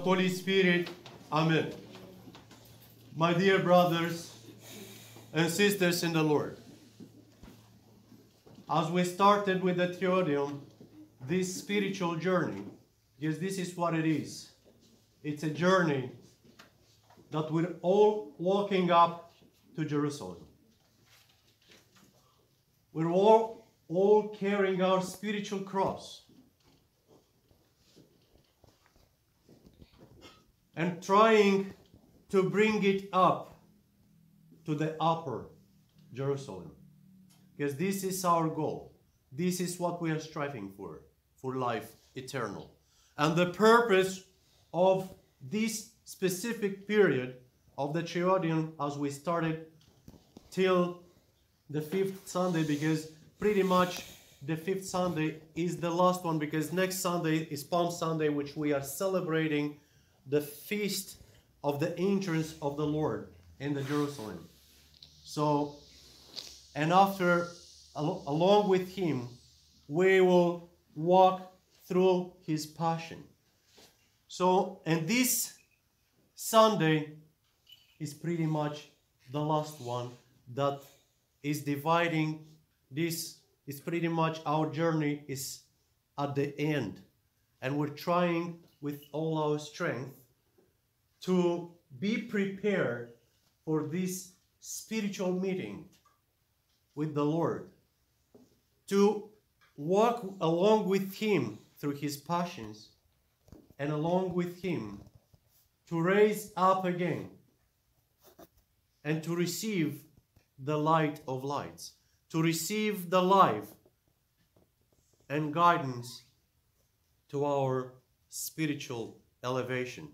Holy Spirit. Amen. My dear brothers and sisters in the Lord, as we started with the Triodion, this spiritual journey, because this is what it is. It's a journey that we're all walking up to Jerusalem. We're all, all carrying our spiritual cross. And trying to bring it up to the upper Jerusalem. Because this is our goal. This is what we are striving for, for life eternal. And the purpose of this specific period of the Triodion as we started till the fifth Sunday because pretty much the fifth Sunday is the last one because next Sunday is Palm Sunday which we are celebrating the feast of the entrance of the Lord in the Jerusalem. So and after al- along with him we will walk through his passion. So and this Sunday is pretty much the last one that is dividing this is pretty much our journey is at the end and we're trying with all our strength to be prepared for this spiritual meeting with the Lord to walk along with him through his passions and along with him to raise up again and to receive the light of lights, to receive the life and guidance to our spiritual elevation.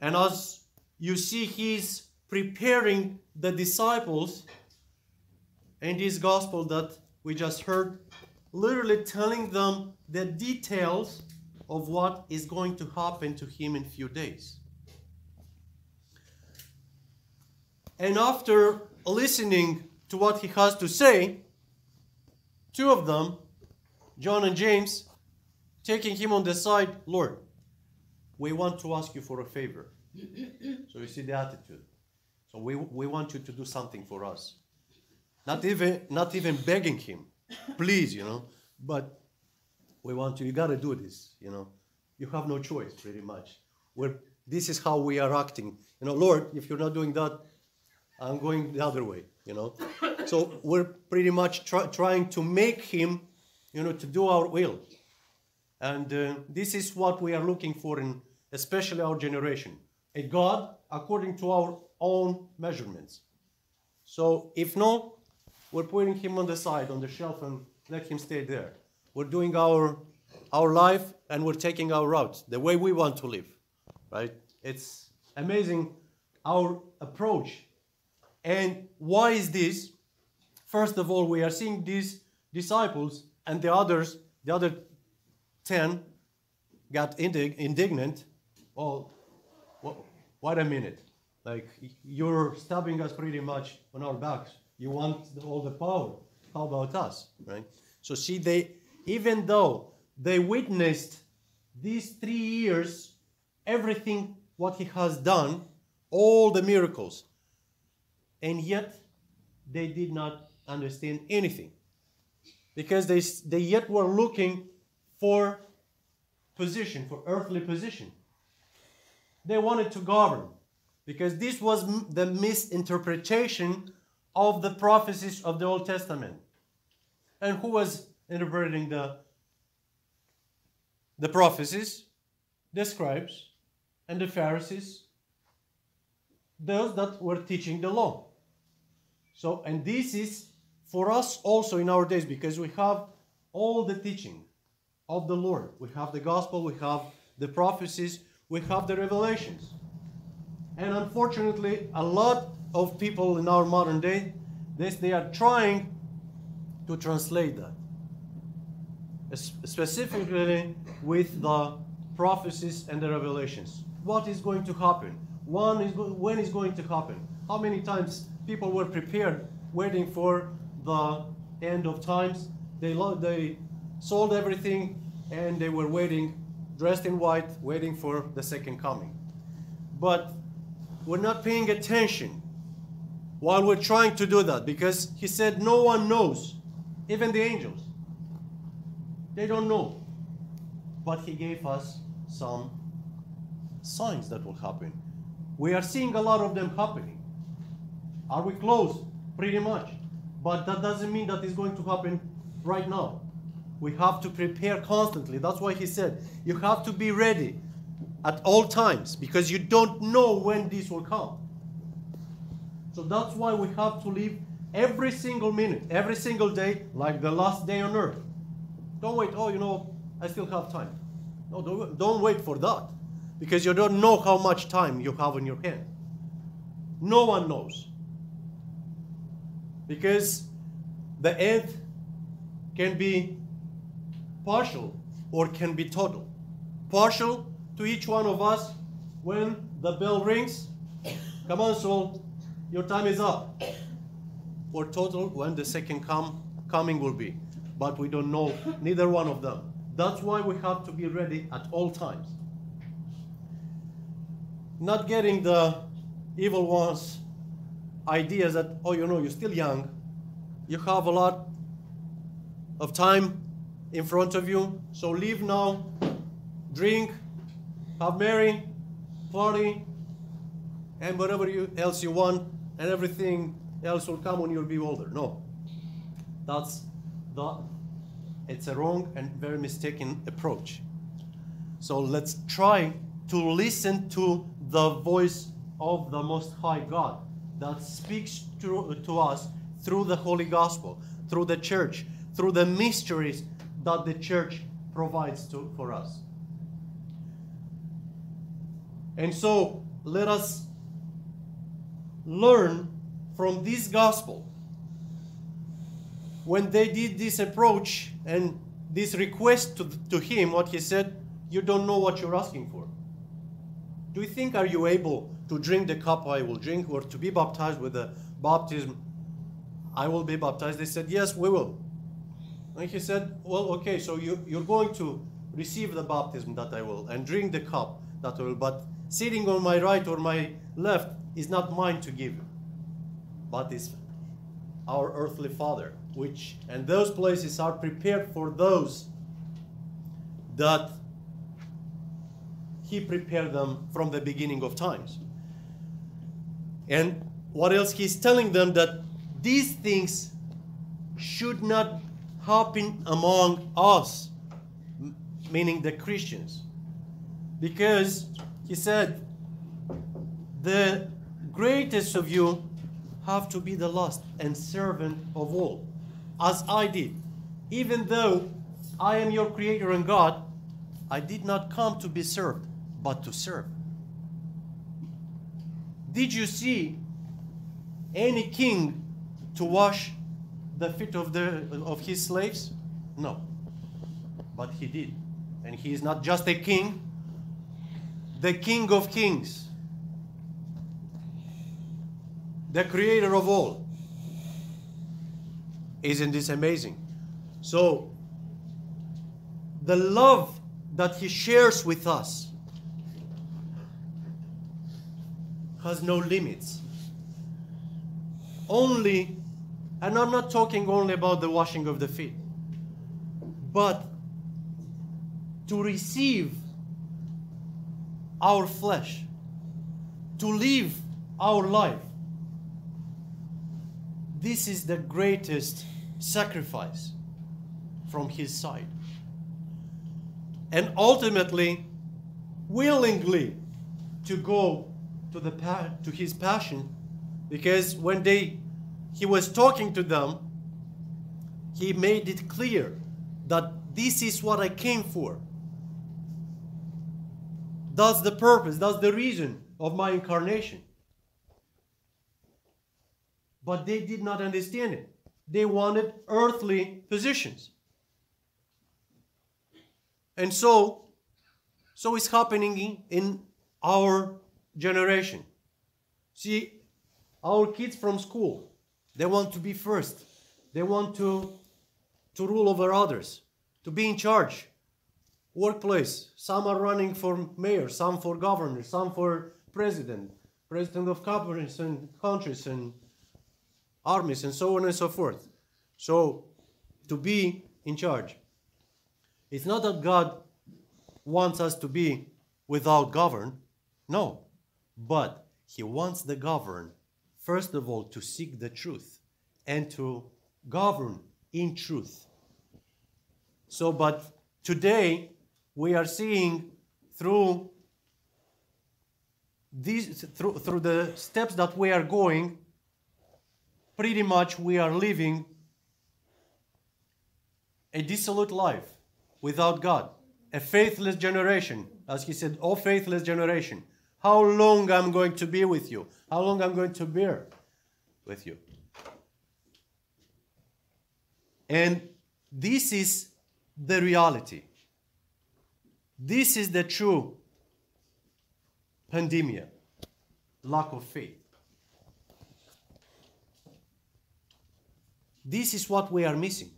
And as you see, he's preparing the disciples in this gospel that we just heard, literally telling them the details of what is going to happen to him in few days. And after listening to what he has to say, two of them, John and James, taking him on the side, Lord, we want to ask you for a favor. so you see the attitude. So we, we want you to do something for us. Not even not even begging him, please, you know, but we want you, you gotta do this, you know. You have no choice, pretty much. We're, this is how we are acting. You know, Lord, if you're not doing that, I'm going the other way, you know. So we're pretty much try, trying to make him, you know, to do our will. And uh, this is what we are looking for in especially our generation. A God according to our own measurements. So if no, we're putting him on the side, on the shelf, and let him stay there. We're doing our our life and we're taking our route, the way we want to live. Right? It's amazing our approach and why is this? First of all, we are seeing these disciples and the others, the other 10, got indig- indignant. Oh, wait a minute. Like, you're stabbing us pretty much on our backs. You want all the power. How about us? Right? So, see, they, even though they witnessed these three years, everything what he has done, all the miracles, and yet they did not understand anything because they, they yet were looking for position for earthly position they wanted to govern. Because this was the misinterpretation of the prophecies of the old testament. And who was interpreting the the prophecies? The scribes and the pharisees. Those that were teaching the law. So, and this is for us also in our days because we have all the teaching of the Lord. We have the gospel, we have the prophecies, we have the revelations. And unfortunately, a lot of people in our modern day, this, they are trying to translate that. Specifically with the prophecies and the revelations. What is going to happen? One is when is going to happen? How many times people were prepared, waiting for the end of times. They, they sold everything and they were waiting dressed in white, waiting for the second coming. But we're not paying attention while we're trying to do that because he said no one knows, even the angels. They don't know. But he gave us some signs that will happen. We are seeing a lot of them happening. Are we close? Pretty much. But that doesn't mean that it's going to happen right now. We have to prepare constantly. That's why he said you have to be ready at all times because you don't know when this will come. So that's why we have to live every single minute, every single day, like the last day on earth. Don't wait, oh, you know, I still have time. No, don't, don't wait for that because you don't know how much time you have in your hand. No one knows. Because the end can be partial or can be total. Partial to each one of us when the bell rings. Come on, soul, your time is up. Or total when the second come, coming will be. But we don't know neither one of them. That's why we have to be ready at all times. Not getting the evil ones ideas that, oh, you know, you're still young, you have a lot of time in front of you, so live now, drink, have merry, party, and whatever you, else you want, and everything else will come when you'll be older. No, that's the, it's a wrong and very mistaken approach. So let's try to listen to the voice of the Most High God that speaks to, to us through the Holy Gospel, through the church, through the mysteries that the church provides to, for us. And so let us learn from this gospel. When they did this approach and this request to, to him, what he said, you don't know what you're asking for. Do you think are you able to drink the cup I will drink or to be baptized with the baptism I will be baptized? They said, Yes, we will. And he said, Well, okay, so you, you're going to receive the baptism that I will and drink the cup that I will, but sitting on my right or my left is not mine to give but is our earthly Father, which, and those places are prepared for those that He prepared them from the beginning of times. And what else? He's telling them that these things should not happen among us, meaning the Christians. Because he said, the greatest of you have to be the last and servant of all, as I did. Even though I am your creator and God, I did not come to be served, but to serve. Did you see any king to wash the feet of, the, of his slaves? No. But he did. And he is not just a king, the king of kings, the creator of all. Isn't this amazing? So, the love that he shares with us has no limits. Only and I'm not talking only about the washing of the feet, but to receive our flesh, to live our life. This is the greatest sacrifice from His side. And ultimately, willingly to go to, the, to His passion, because when they he was talking to them, he made it clear that this is what I came for. That's the purpose, that's the reason of my incarnation. But they did not understand it. They wanted earthly positions. And so, so it's happening in our generation. See, our kids from school, they want to be first. They want to, to rule over others, to be in charge. workplace. Some are running for mayor, some for governor, some for president, president of companies and countries and armies, and so on and so forth. So, to be in charge. It's not that God wants us to be without govern, no, but He wants the govern, first of all, to seek the truth and to govern in truth. So, but today we are seeing through these through, through the steps that we are going pretty much we are living a dissolute life without god a faithless generation as he said oh faithless generation how long i'm going to be with you how long i'm going to bear with you and this is the reality this is the true pandemia lack of faith. This is what we are missing.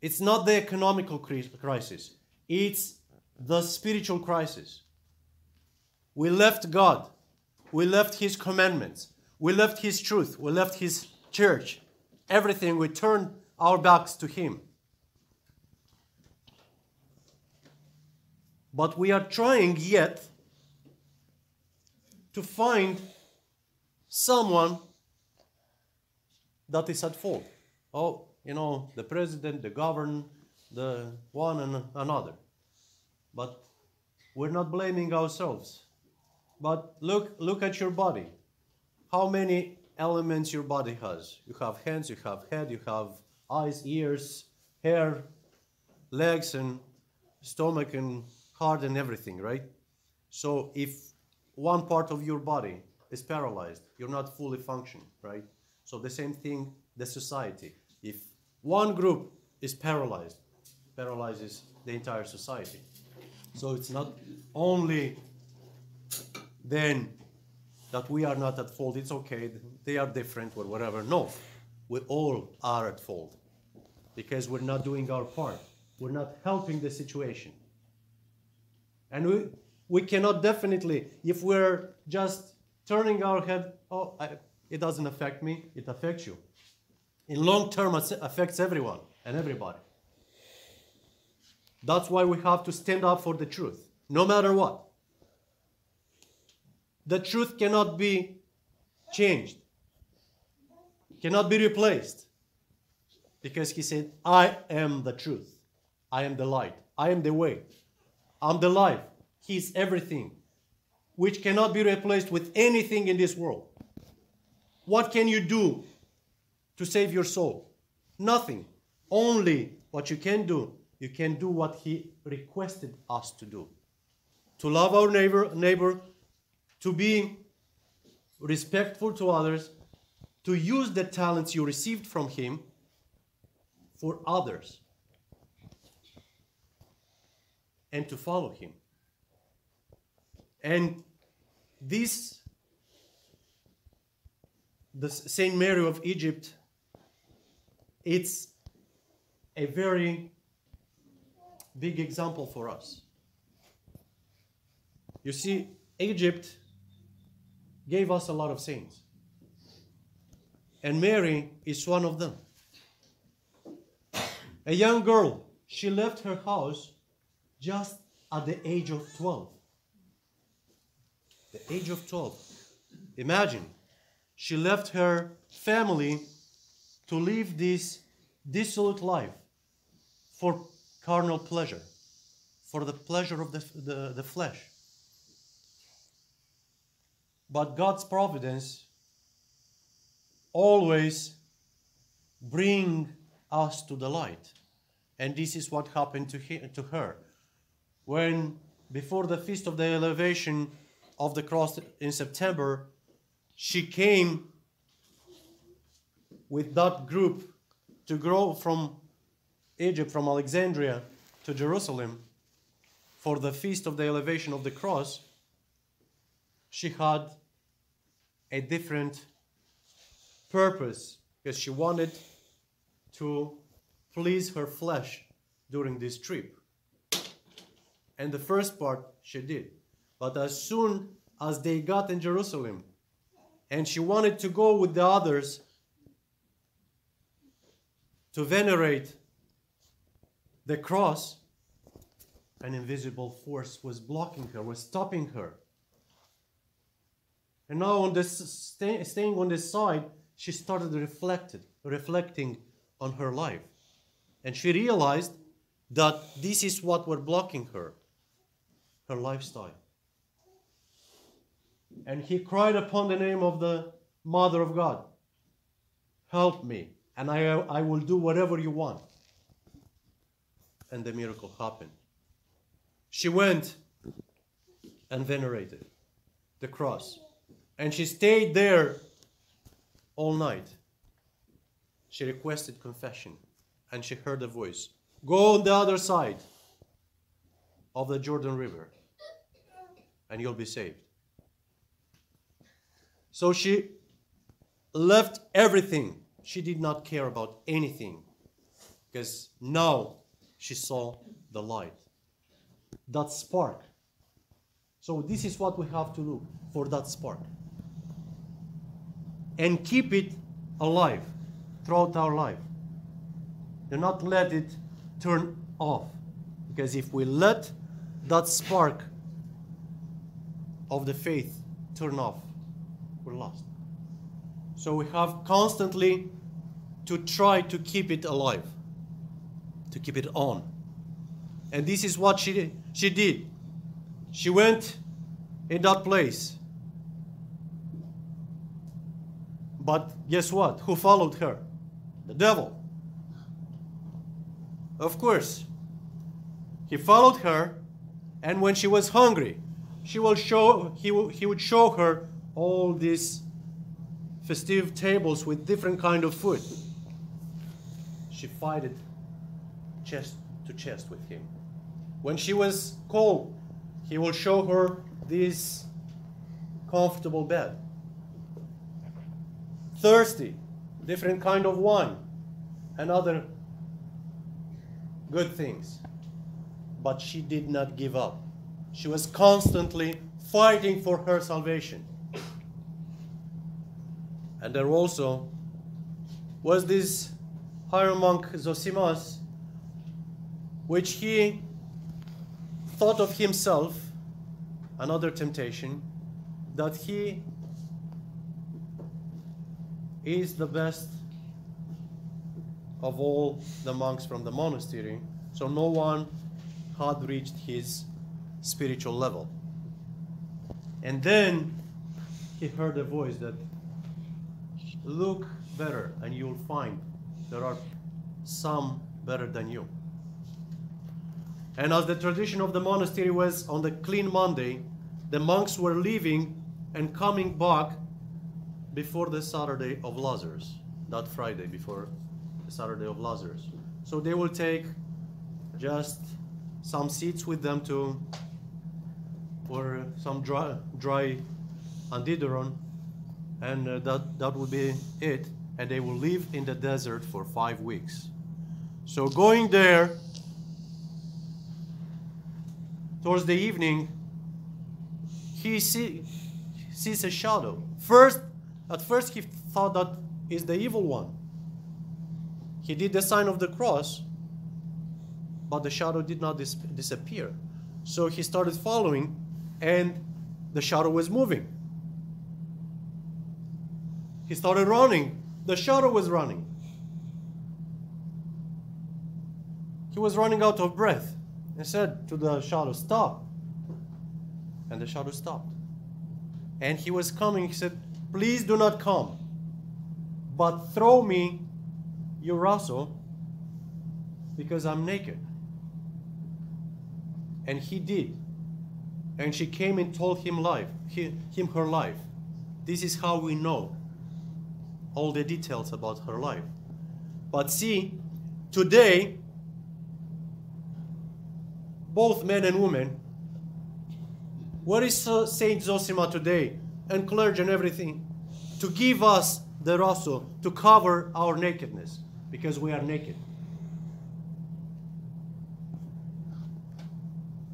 It's not the economical crisis, it's the spiritual crisis. We left God, we left His commandments, we left His truth, we left His church. Everything, we turned our backs to Him. But we are trying yet to find someone that is at fault. Oh, you know, the president, the governor, the one and another. But we're not blaming ourselves. But look, look at your body. How many elements your body has? You have hands, you have head, you have eyes, ears, hair, legs, and stomach, and heart and everything, right? So if one part of your body is paralyzed, you're not fully functioning, right? So the same thing, the society. If one group is paralyzed, paralyzes the entire society. So it's not only then that we are not at fault, it's okay, they are different or whatever. No, we all are at fault because we're not doing our part. We're not helping the situation. And we, we cannot definitely, if we're just turning our head, oh, I, it doesn't affect me, it affects you. In long term, it affects everyone and everybody. That's why we have to stand up for the truth, no matter what. The truth cannot be changed, cannot be replaced. Because he said, I am the truth, I am the light, I am the way. I'm the life. He's everything, which cannot be replaced with anything in this world. What can you do to save your soul? Nothing. Only what you can do, you can do what He requested us to do. To love our neighbor, neighbor, to be respectful to others, to use the talents you received from Him for others and to follow him. And this, the Saint Mary of Egypt, it's a very big example for us. You see, Egypt gave us a lot of saints. And Mary is one of them. A young girl, she left her house just at the age of 12. The age of 12. Imagine, she left her family to live this dissolute life for carnal pleasure, for the pleasure of the, the, the flesh. But God's providence always bring us to the light. And this is what happened to, he, to her when before the feast of the elevation of the cross in September, she came with that group to grow from Egypt, from Alexandria to Jerusalem for the feast of the elevation of the cross, she had a different purpose because she wanted to please her flesh during this trip. And the first part she did. But as soon as they got in Jerusalem and she wanted to go with the others to venerate the cross, an invisible force was blocking her, was stopping her. And now, on this, stay, staying on this side, she started reflected, reflecting on her life. And she realized that this is what were blocking her, her lifestyle. And he cried upon the name of the Mother of God Help me, and I, I will do whatever you want. And the miracle happened. She went and venerated the cross. And she stayed there all night. She requested confession and she heard a voice Go on the other side of the Jordan River and you'll be saved. So she left everything. She did not care about anything because now she saw the light. That spark. So, this is what we have to look for that spark. And keep it alive throughout our life. Do not let it turn off. Because if we let that spark of the faith turn off, we're lost. So we have constantly to try to keep it alive, to keep it on. And this is what she, she did. She went in that place. But guess what? Who followed her? The devil. Of course. He followed her, and when she was hungry, she will show, he, will, he would show her all these festive tables with different kind of food. She fought chest to chest with him. When she was cold, he will show her this comfortable bed. Thirsty, different kind of wine, and other good things. But she did not give up. She was constantly fighting for her salvation. And there also was this hieromonk Zosimas, which he thought of himself, another temptation, that he is the best of all the monks from the monastery, so no one had reached his spiritual level. And then he heard a voice that look better and you'll find there are some better than you. And as the tradition of the monastery was on the clean Monday, the monks were leaving and coming back before the Saturday of Lazarus, that Friday before the Saturday of Lazarus. So they will take just some seeds with them to, or some dry, dry antidoron, and uh, that, that will be it. And they will live in the desert for five weeks. So going there, towards the evening, he see, sees a shadow. First, at first, he thought that is the evil one. He did the sign of the cross, but the shadow did not dis- disappear. So he started following, and the shadow was moving. He started running. The shadow was running. He was running out of breath and said to the shadow, Stop. And the shadow stopped. And he was coming. He said, Please do not come, but throw me your raso because I'm naked. And he did. And she came and told him life, him her life. This is how we know all the details about her life. But see, today both men and women. What is Saint Zosima today and clergy and everything? To give us the raso to cover our nakedness because we are naked.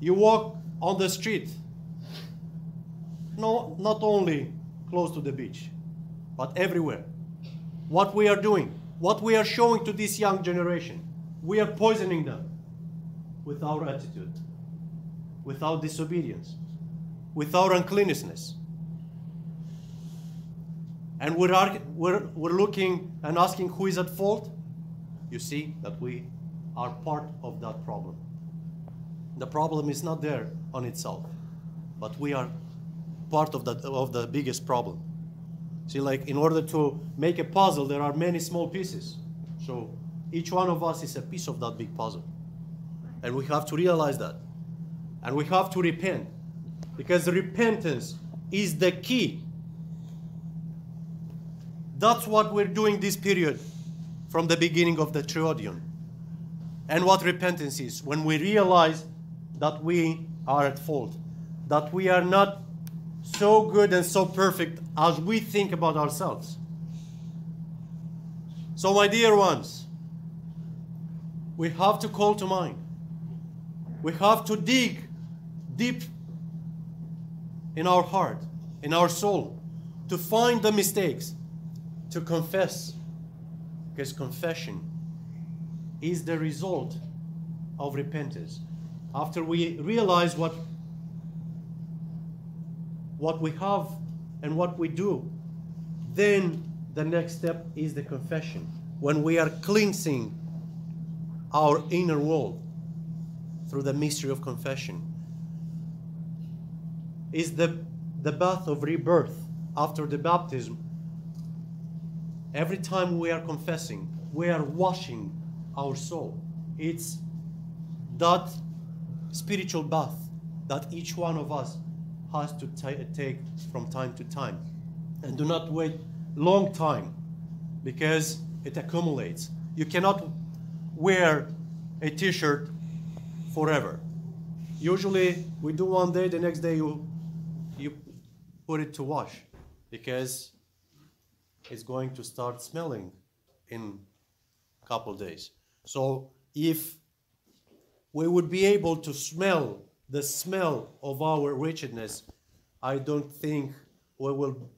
You walk on the street, no, not only close to the beach, but everywhere. What we are doing, what we are showing to this young generation, we are poisoning them with our attitude, with our disobedience, with our uncleanness. And we're, we're, we're looking and asking who is at fault. You see that we are part of that problem. The problem is not there on itself, but we are part of, that, of the biggest problem. See, like in order to make a puzzle, there are many small pieces. So each one of us is a piece of that big puzzle. And we have to realize that. And we have to repent. Because repentance is the key. That's what we're doing this period from the beginning of the Triodion. And what repentance is when we realize that we are at fault, that we are not so good and so perfect as we think about ourselves. So, my dear ones, we have to call to mind. We have to dig deep in our heart, in our soul, to find the mistakes, to confess. Because confession is the result of repentance. After we realize what, what we have and what we do, then the next step is the confession. When we are cleansing our inner world through the mystery of confession, is the, the bath of rebirth after the baptism. Every time we are confessing, we are washing our soul. It's that spiritual bath that each one of us has to ta- take from time to time. And do not wait long time because it accumulates. You cannot wear a t-shirt forever. Usually we do one day, the next day you you put it to wash because it's going to start smelling in a couple days. So if we would be able to smell the smell of our wretchedness, I don't think we will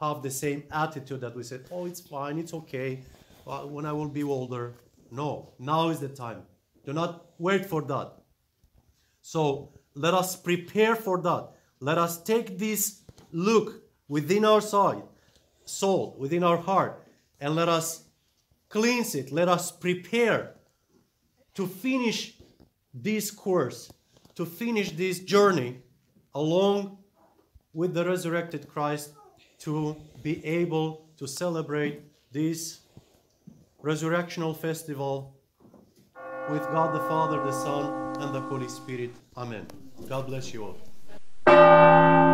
have the same attitude that we said, oh, it's fine, it's okay, uh, when I will be older. No, now is the time. Do not wait for that. So let us prepare for that. Let us take this look within our side, soul, within our heart, and let us cleanse it. Let us prepare to finish this course, to finish this journey along with the resurrected Christ to be able to celebrate this resurrectional festival with God the Father, the Son, and the Holy Spirit. Amen. God bless you all.